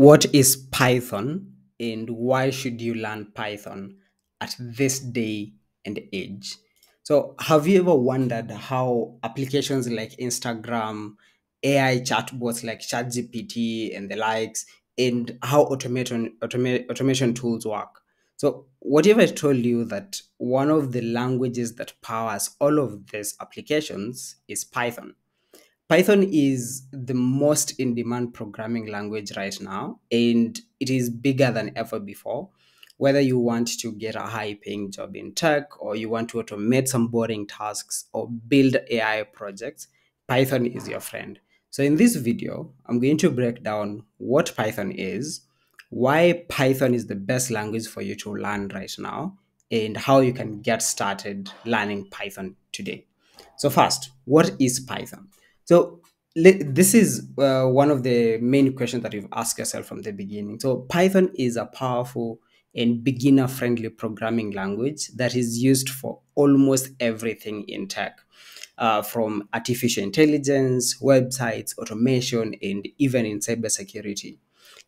What is Python and why should you learn Python at this day and age? So, have you ever wondered how applications like Instagram, AI chatbots like ChatGPT and the likes, and how automation automa- automation tools work? So, what if I told you that one of the languages that powers all of these applications is Python? Python is the most in demand programming language right now, and it is bigger than ever before. Whether you want to get a high paying job in tech, or you want to automate some boring tasks, or build AI projects, Python is your friend. So, in this video, I'm going to break down what Python is, why Python is the best language for you to learn right now, and how you can get started learning Python today. So, first, what is Python? So this is uh, one of the main questions that you've asked yourself from the beginning. So Python is a powerful and beginner-friendly programming language that is used for almost everything in tech, uh, from artificial intelligence, websites, automation, and even in cybersecurity.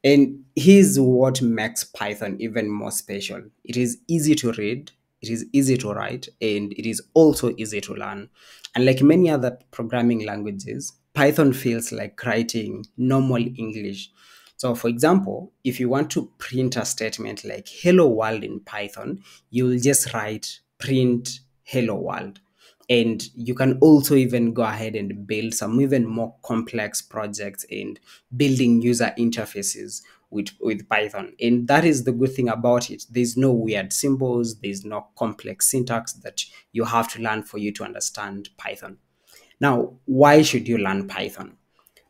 And here's what makes Python even more special. It is easy to read, it is easy to write, and it is also easy to learn. And like many other programming languages, Python feels like writing normal English. So, for example, if you want to print a statement like hello world in Python, you'll just write print hello world and you can also even go ahead and build some even more complex projects and building user interfaces with, with python. And that is the good thing about it. There's no weird symbols. There's no complex syntax that you have to learn for you to understand python. Now why should you learn python?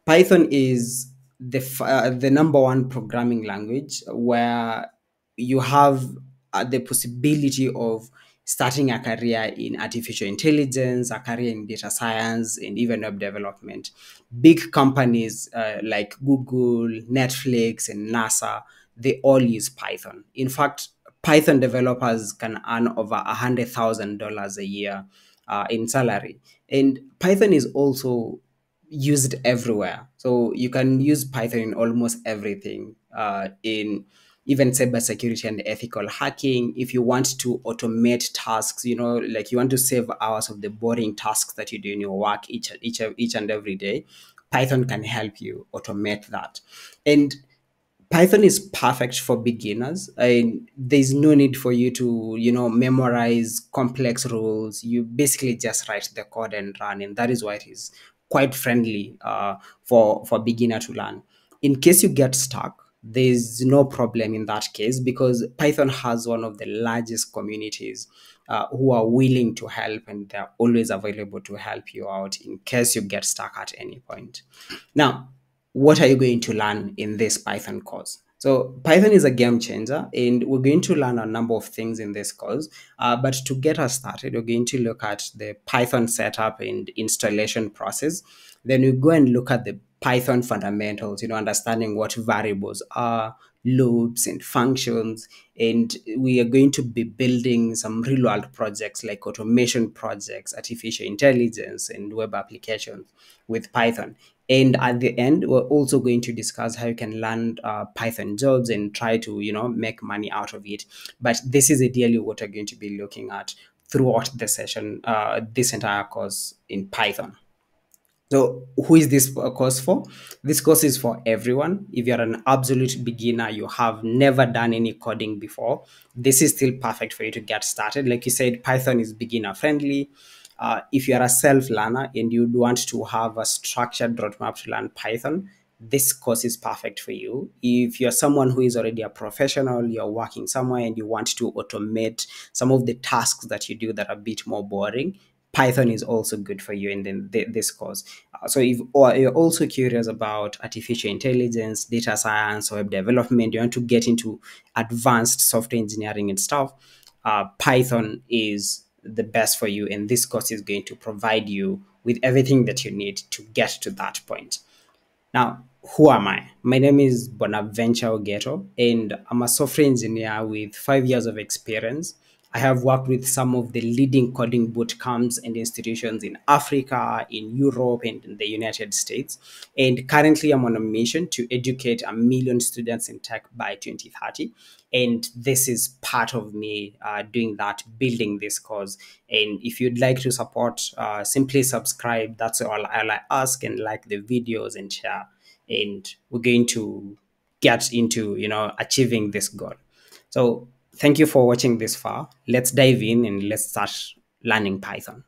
Python is the uh, the number one programming language where you have uh, the possibility of starting a career in artificial intelligence, a career in data science, and even web development. Big companies uh, like Google, Netflix, and NASA, they all use Python. In fact, Python developers can earn over $100,000 a year uh, in salary. And Python is also used everywhere. So you can use Python in almost everything. Uh, in even cybersecurity and ethical hacking. If you want to automate tasks, you know, like you want to save hours of the boring tasks that you do in your work each each each and every day, Python can help you automate that. And Python is perfect for beginners. And there's no need for you to, you know, memorize complex rules. You basically just write the code and run, and that is why it is quite friendly uh, for for beginner to learn. In case you get stuck, there's no problem in that case because Python has one of the largest communities uh, who are willing to help and they're always available to help you out in case you get stuck at any point. Now, what are you going to learn in this Python course? So Python is a game changer, and we're going to learn a number of things in this course. Uh, but to get us started, we're going to look at the Python setup and installation process. Then we go and look at the Python fundamentals, you know, understanding what variables are, loops and functions. And we are going to be building some real world projects like automation projects, artificial intelligence, and web applications with Python. And at the end, we're also going to discuss how you can land uh, Python jobs and try to, you know, make money out of it. But this is ideally what we're going to be looking at throughout the session, uh, this entire course in Python. So, who is this course for? This course is for everyone. If you're an absolute beginner, you have never done any coding before, this is still perfect for you to get started. Like you said, Python is beginner friendly. Uh, if you're a self learner and you want to have a structured roadmap to learn Python, this course is perfect for you. If you're someone who is already a professional, you're working somewhere and you want to automate some of the tasks that you do that are a bit more boring, Python is also good for you in the, this course. Uh, so if you're also curious about artificial intelligence, data science, web development, you want to get into advanced software engineering and stuff, uh, Python is the best for you. And this course is going to provide you with everything that you need to get to that point. Now, who am I? My name is Bonaventure Ogeto, and I'm a software engineer with five years of experience I have worked with some of the leading coding boot camps and institutions in Africa, in Europe, and in the United States. And currently, I'm on a mission to educate a million students in tech by 2030. And this is part of me uh, doing that, building this cause. And if you'd like to support, uh, simply subscribe. That's all I'll ask and like the videos and share. And we're going to get into, you know, achieving this goal. So thank you for watching this far. Let's dive in and let's start learning Python.